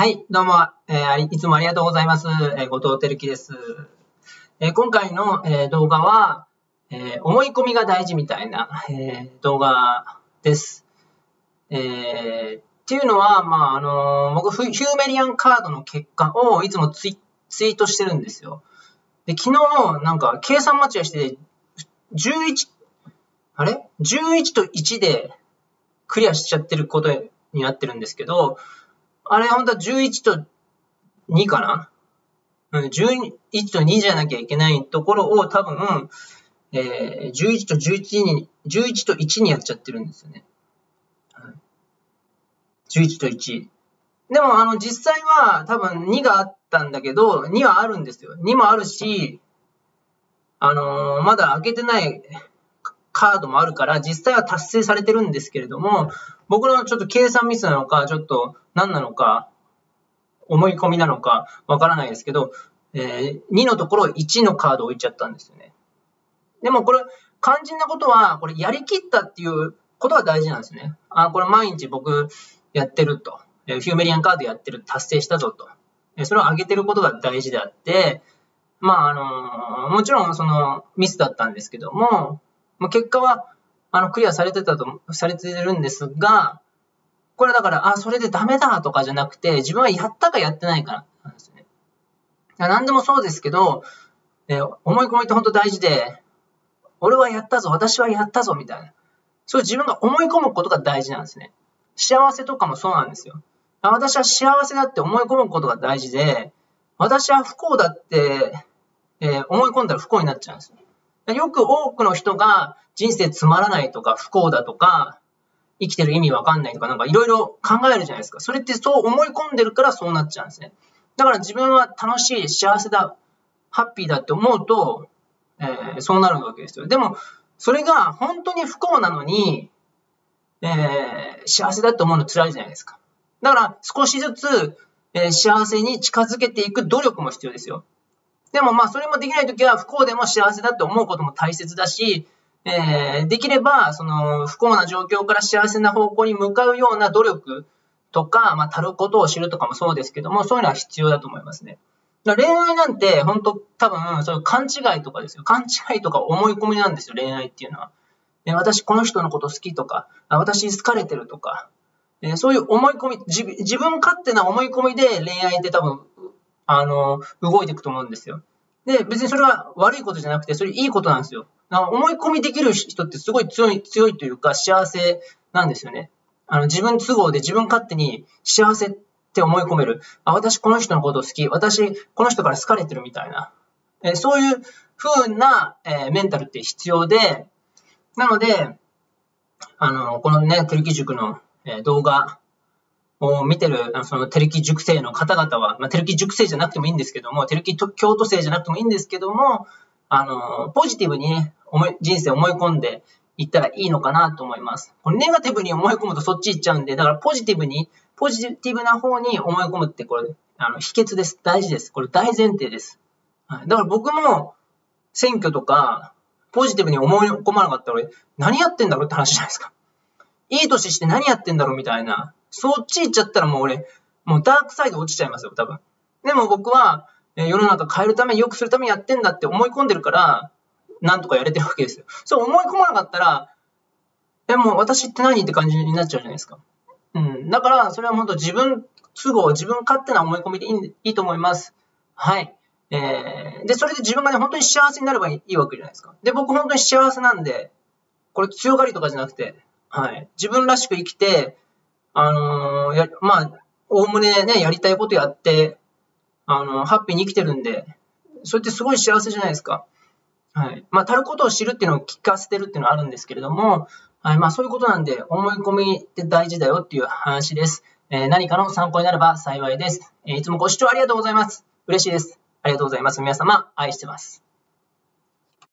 はい、どうも、えー、いつもありがとうございます。えー、後藤輝樹です。えー、今回の、え、動画は、え、思い込みが大事みたいな、え、動画です。え、っていうのは、まあ、あの、僕、ヒューメリアンカードの結果をいつもツイツイートしてるんですよ。で、昨日、なんか、計算間違いして、11、あれ ?11 と1でクリアしちゃってることになってるんですけど、あれ本当は11と2かな？うん、11と2じゃなきゃいけないところを多分、えー、11と11に、11と1にやっちゃってるんですよね。11と1。でも、あの、実際は多分2があったんだけど、2はあるんですよ。2もあるし、あのー、まだ開けてないカードもあるから、実際は達成されてるんですけれども、僕のちょっと計算ミスなのか、ちょっと何なのか、思い込みなのか、わからないですけど、えー、2のところ1のカードを置いちゃったんですよね。でもこれ、肝心なことは、これやりきったっていうことが大事なんですね。あ、これ毎日僕やってると。フューメリアンカードやってる、達成したぞと。えそれを上げてることが大事であって、まあ、あのもちろんそのミスだったんですけども、ま、結果は、あの、クリアされてたと、されてるんですが、これだから、あ、それでダメだとかじゃなくて、自分はやったかやってないかなんですね。何でもそうですけど、えー、思い込みって本当大事で、俺はやったぞ、私はやったぞ、みたいな。そういう自分が思い込むことが大事なんですね。幸せとかもそうなんですよ。私は幸せだって思い込むことが大事で、私は不幸だって、えー、思い込んだら不幸になっちゃうんですよ。よく多くの人が人生つまらないとか不幸だとか、生きてる意味わかんないとかなんかいろいろ考えるじゃないですか。それってそう思い込んでるからそうなっちゃうんですね。だから自分は楽しい、幸せだ、ハッピーだって思うと、えー、そうなるわけですよ。でも、それが本当に不幸なのに、えー、幸せだって思うの辛いじゃないですか。だから少しずつ、えー、幸せに近づけていく努力も必要ですよ。でもまあそれもできないときは不幸でも幸せだって思うことも大切だし、えー、できればその不幸な状況から幸せな方向に向かうような努力とか、まあ、たることを知るとかもそうですけども、そういうのは必要だと思いますね。恋愛なんて、本当多分、そういう勘違いとかですよ。勘違いとか思い込みなんですよ、恋愛っていうのは。え私、この人のこと好きとか、私好かれてるとか、えそういう思い込み自、自分勝手な思い込みで恋愛って多分あの、動いていくと思うんですよ。で、別にそれは悪いことじゃなくて、それいいことなんですよ。思い込みできる人ってすごい強い、強いというか幸せなんですよね。あの、自分都合で自分勝手に幸せって思い込める。あ、私この人のこと好き。私この人から好かれてるみたいな。えそういう風な、えー、メンタルって必要で、なので、あの、このね、テレキ塾の、え、動画を見てる、そのテレキ塾生の方々は、まあ、テレキ塾生じゃなくてもいいんですけども、テレキ京都生じゃなくてもいいんですけども、あの、ポジティブにね、思い、人生思い込んでいったらいいのかなと思います。これネガティブに思い込むとそっち行っちゃうんで、だからポジティブに、ポジティブな方に思い込むってこれ、あの、秘訣です。大事です。これ大前提です。はい、だから僕も、選挙とか、ポジティブに思い込まなかったら俺、何やってんだろうって話じゃないですか。いい年して何やってんだろうみたいな。そっち行っちゃったらもう俺、もうダークサイド落ちちゃいますよ、多分。でも僕は、え世の中変えるため、良くするためにやってんだって思い込んでるから、なんとかやれてるわけですよ。そう思い込まなかったら、え、もう私って何って感じになっちゃうじゃないですか。うん。だから、それは本当自分都合、自分勝手な思い込みでいいいいと思います。はい。えー、で、それで自分がね、本当に幸せになればいいわけじゃないですか。で、僕本当に幸せなんで、これ強がりとかじゃなくて、はい。自分らしく生きて、あのー、や、まあ、おおむねね、やりたいことやって、あのー、ハッピーに生きてるんで、それってすごい幸せじゃないですか。はい。まあ、たることを知るっていうのを聞かせてるっていうのはあるんですけれども、はい。まあ、そういうことなんで、思い込みって大事だよっていう話です。えー、何かの参考になれば幸いです。えー、いつもご視聴ありがとうございます。嬉しいです。ありがとうございます。皆様、愛してます。